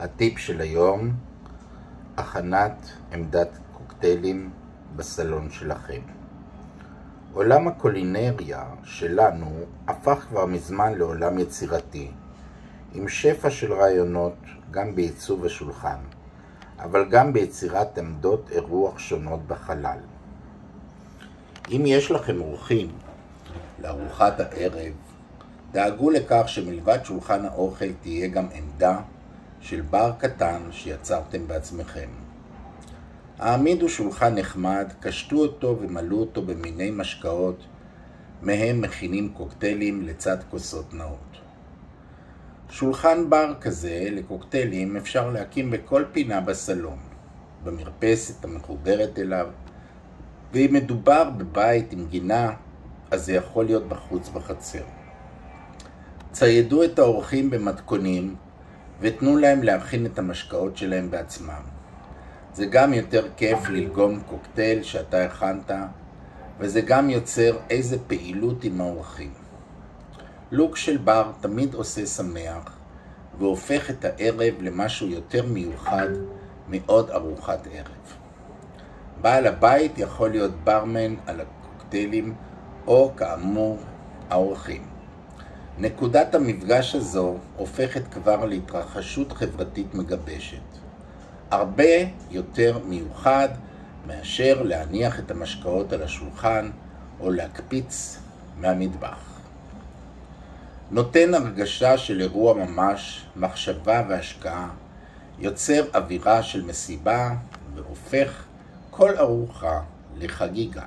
הטיפ של היום, הכנת עמדת קוקטיילים בסלון שלכם. עולם הקולינריה שלנו הפך כבר מזמן לעולם יצירתי, עם שפע של רעיונות גם בעיצוב השולחן, אבל גם ביצירת עמדות אירוח שונות בחלל. אם יש לכם אורחים לארוחת הערב, דאגו לכך שמלבד שולחן האוכל תהיה גם עמדה של בר קטן שיצרתם בעצמכם. העמידו שולחן נחמד, קשטו אותו ומלאו אותו במיני משקאות, מהם מכינים קוקטיילים לצד כוסות נאות. שולחן בר כזה לקוקטיילים אפשר להקים בכל פינה בסלון, במרפסת המחוברת אליו, ואם מדובר בבית עם גינה, אז זה יכול להיות בחוץ בחצר. ציידו את האורחים במתכונים ותנו להם להכין את המשקאות שלהם בעצמם. זה גם יותר כיף ללגום קוקטייל שאתה הכנת, וזה גם יוצר איזה פעילות עם האורחים. לוק של בר תמיד עושה שמח, והופך את הערב למשהו יותר מיוחד מעוד ארוחת ערב. בעל הבית יכול להיות ברמן על הקוקטיילים, או כאמור, האורחים. נקודת המפגש הזו הופכת כבר להתרחשות חברתית מגבשת. הרבה יותר מיוחד מאשר להניח את המשקאות על השולחן או להקפיץ מהמטבח. נותן הרגשה של אירוע ממש, מחשבה והשקעה, יוצר אווירה של מסיבה והופך כל ארוחה לחגיגה.